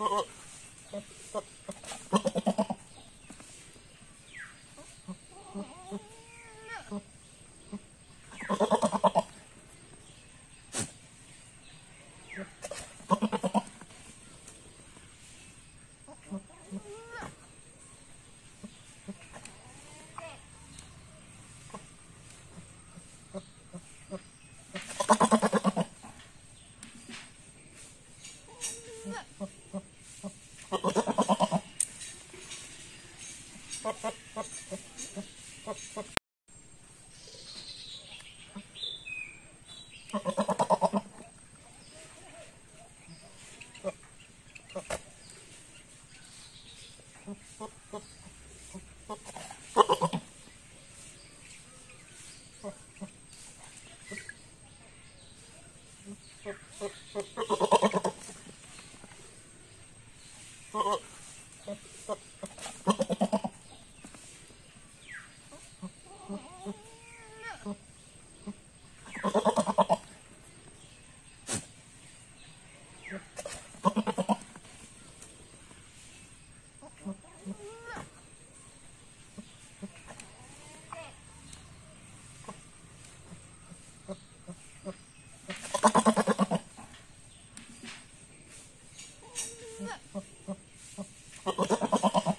Uh-oh. Whoop, whoop. Oh, oh, ハハハハハ。